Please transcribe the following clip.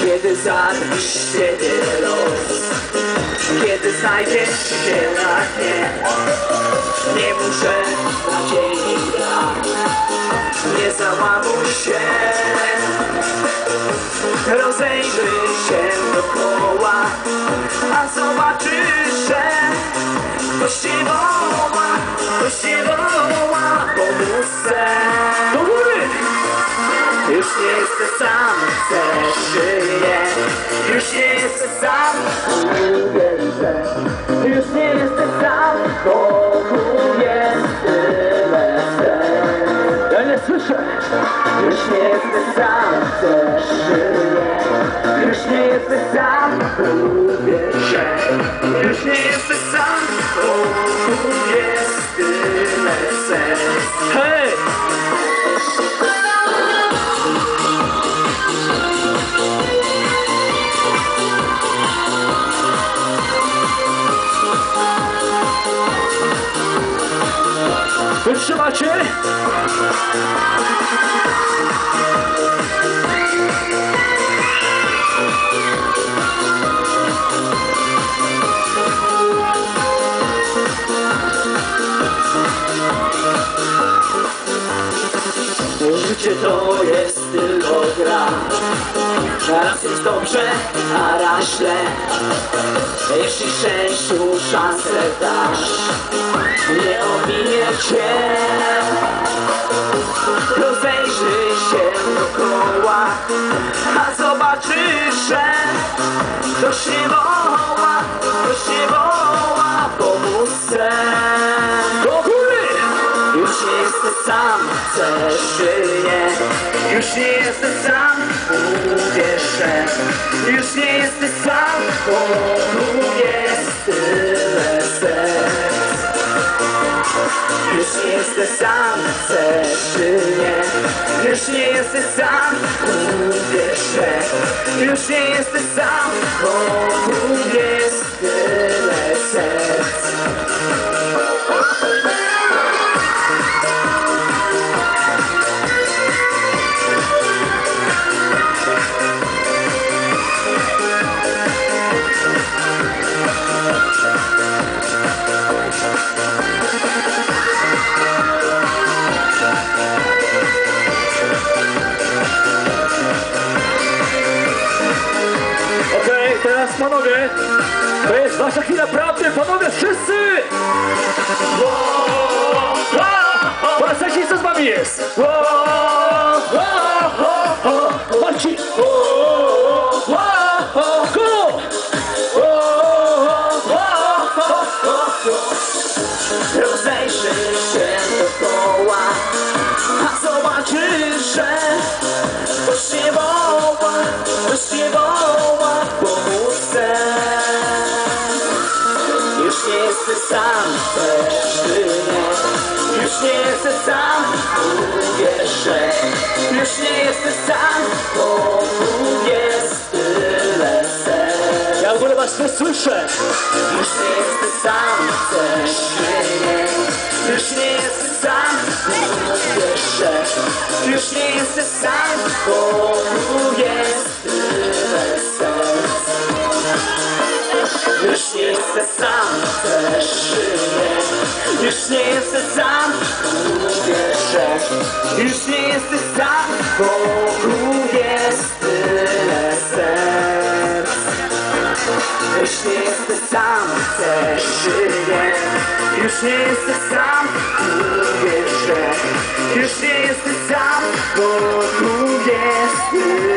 Kiedy zabisz ciebie los Kiedy znajdziesz się na dnie Nie muszę nadziei brak Nie załamuj się. Rozejrzyj się dookoła A zobaczysz, że Ktoś chcę żyję Już nie jestem sam, uwierzę Już nie jestem sam, Bogu jest tyle serc Ja nie Wytrzymacie? Życie to jest tylko gra. Raz jest dobrze, a raz źle. Jeśli szczęściu szansę dasz Nie ominie cię. Rozejrzyj się dookoła A zobaczysz, że Ktoś się jestem sam, chcę żyję Już nie jestem sam, uwierzę. Już nie jestem sam, jest tyle serc Już nie jestem sam, chcę żyję Już nie jestem sam, uwierzę. Już nie jestem sam, bo panowie, to jest wasza chwila prawdy, panowie wszyscy! Pamiętajcie, co z wami jest! Marcin! Go! Rozejrzyj się dookoła A zobaczysz, że Ktoś cię Jesteś sam, żyję Już nie jesteś sam, uwierzę Już nie jesteś sam, bo jest tyle serc Ja w ogóle was nie słyszę! już nie jesteś sam, żyję Już nie jesteś sam, wierzę. Już nie jesteś sam, bo tu Już nie jesteś sam. Pierwsze Już nie jesteś sam. Wokół jest tyle serc. Już nie jesteś sam. Chcesz czy Już nie jesteś sam. Pierwsze Już nie jesteś sam. Wokół jest tyle